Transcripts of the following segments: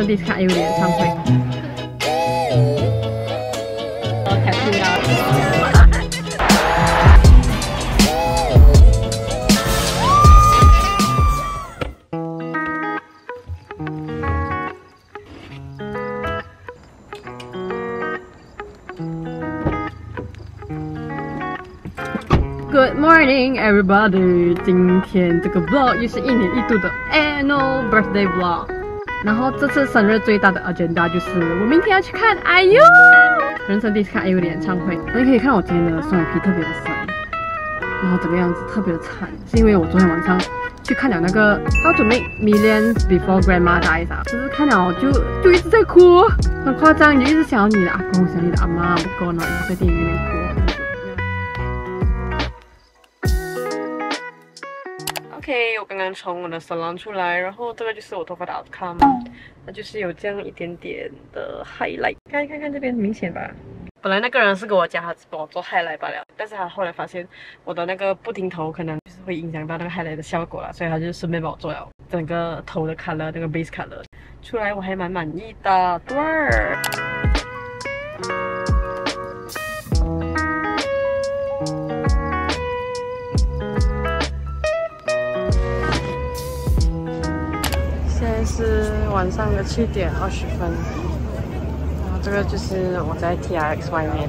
生第一次看 A 五的演唱会。太重要了。Good morning, everybody！今天这个 vlog 又是一年一度的 annual birthday vlog。然后这次生日最大的 agenda 就是我明天要去看 IU，人生第一次看 IU 的演唱会。你可以看我今天的双眼皮特别的深，然后整个样子特别的惨，是因为我昨天晚上去看了那个 How to Make Millions Before Grandma Dies，就是看了就就一直在哭，很夸张，就一直想你的阿公，想你的阿妈，我够了，在电影院里面哭。OK，我刚刚从我的 salon 出来，然后这个就是我头发的 outcome，那就是有这样一点点的 highlight，看看看这边明显吧。本来那个人是跟我讲他只帮我做 highlight 罢了，但是他后来发现我的那个不停头可能就是会影响到那个 highlight 的效果了，所以他就顺便帮我做了整个头的 color，那个 base color 出来，我还蛮满意的。对晚上的七点二十分，然后这个就是我在 TRX 外面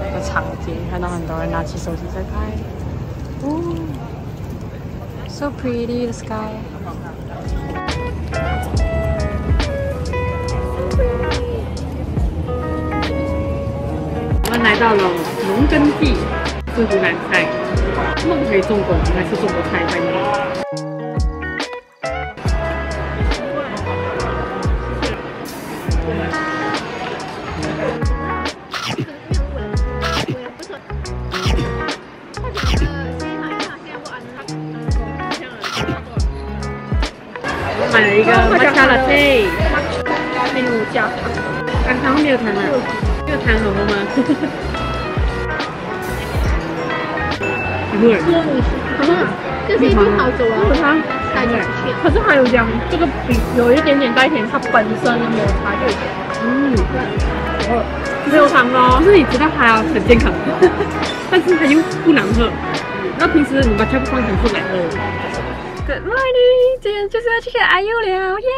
那个场景，看到很多人拿起手机在拍。哦，so pretty the sky。我们来到了农耕地，是湖南菜，梦回中国还是中国菜在那？买了一个 matcha latte，没有加，刚刚没有糖啊，没有糖好喝吗？不 会，这是一瓶好酒啊。可是还有讲这个比有一点点带甜，它本身的抹茶就有甜，嗯，没有糖哦可。是你知道它很 健康，但是它又不难喝。那平时你把它不放糖是来喝。Good morning，今天就是要去看阿 U 了，耶！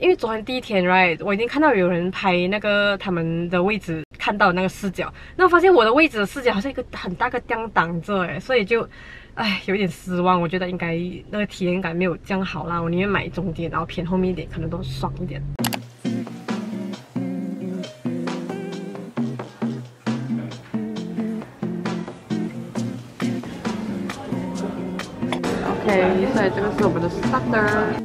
因为昨天第一天，right，我已经看到有人拍那个他们的位置，看到那个视角，那我发现我的位置的视角好像一个很大个灯挡着，哎，所以就，哎，有点失望。我觉得应该那个体验感没有这样好啦，我宁愿买中间，然后偏后面一点，可能都爽一点。OK，所以这个是我们的 starter。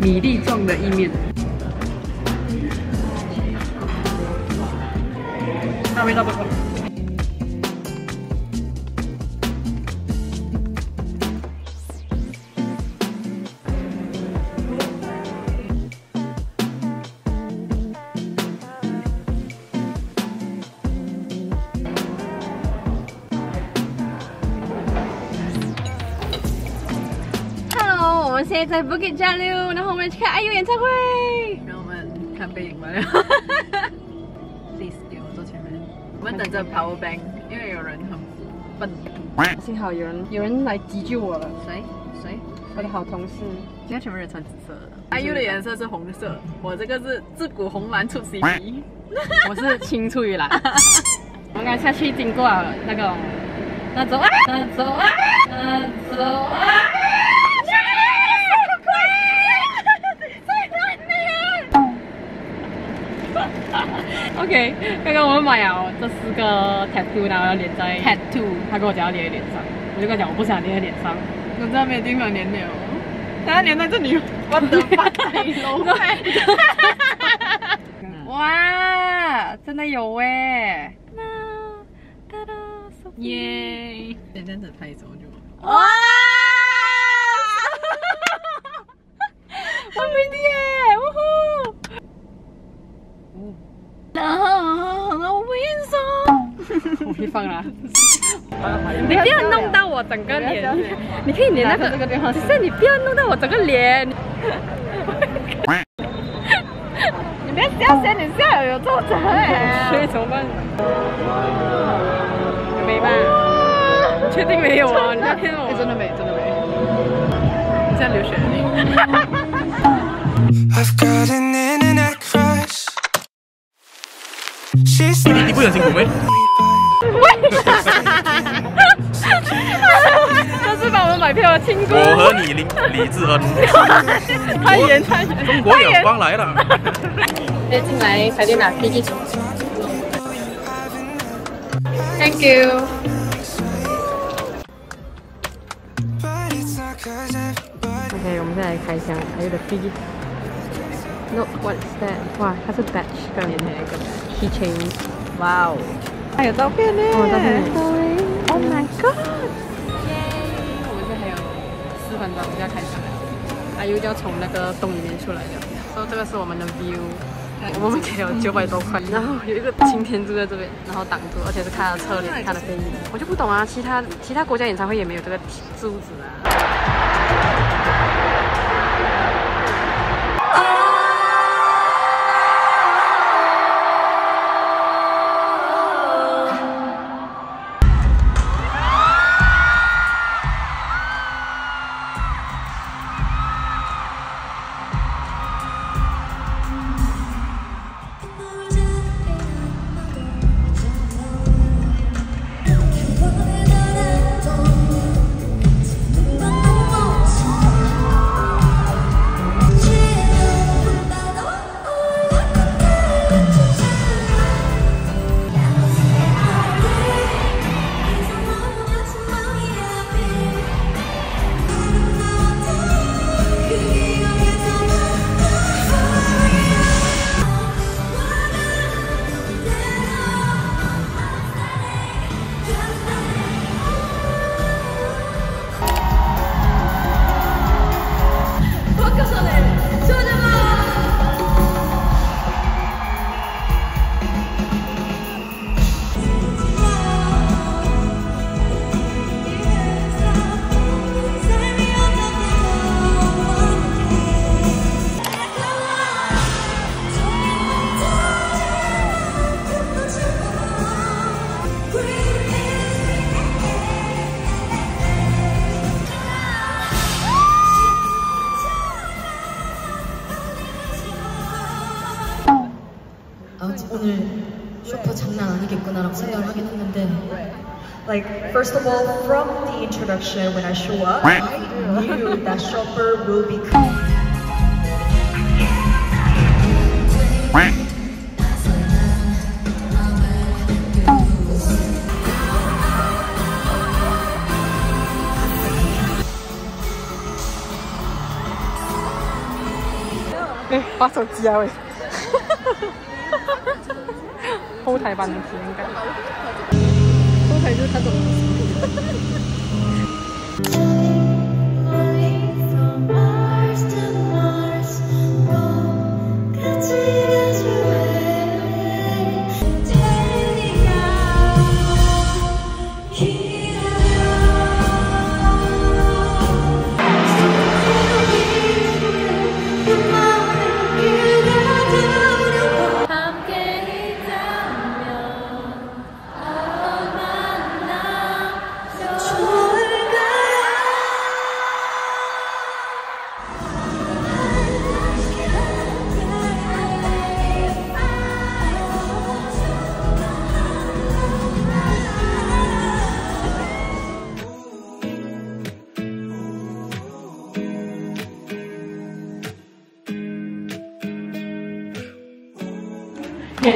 米粒状的意面，那味道不错。我们现在在 Bukit Jalil，然后我们去看 IU 演唱会。让我们看背影吧。Please 给我坐前面。我们等着 power bank，因为有人很笨。幸好有人有人来急救我了，谁谁？我的好同事。现在全部人穿紫色的。IU 的颜色是红色，我这个是自古红蓝出 CP。我是青出于蓝。我们刚下去经过了那个那走啊，那走啊，那走啊。OK，刚刚我们买了这四个 tattoo，然后要连在 Tattoo，他跟我讲要连在脸上，我就跟他讲我不想连在脸上。我真的没有地方粘了。它粘在这里，我的妈！哇，真的有哎！耶！简单的拍一周就。哇！弟耶！呜呼！那我为我可以放啦。你不要弄到我整个脸，你可以连那个这个电话只是你不要弄到我整个脸。你别笑先，你笑有皱褶所以怎么办？没吧？确定没有啊？你在骗我？真的没，真的没。你在流血了 I've got an internet crush. She's 你你不很辛苦没？哈！是帮我们买票的亲哥。我和你李李志和。哈哈哈哈！太严。中国眼光来了。接进来，拍点哪 P P？Thank you。OK，我们再来开箱，还有点 P P。Look what's that？哇，它是 Batch，发一个 keychain。哇哦！还有照片呢。哦，照片。Oh my god！耶我们这还有四分钟就要开始了。阿 U 就要从那个洞里面出来了。说这个是我们的 view，我们给了九百多块，然后有一个擎天柱在这边，然后挡住，而且是看他的侧脸，看的背影。我就不懂啊，其他其他国家演唱会也没有这个柱子啊。 아, 오늘 쇼파 장난 아니겠구나라고 생각을 하긴 했는데 Like, first of all, from the introduction, when I show up, I knew that shopper will be 네, 哎， 划手机啊喂！后台版的体验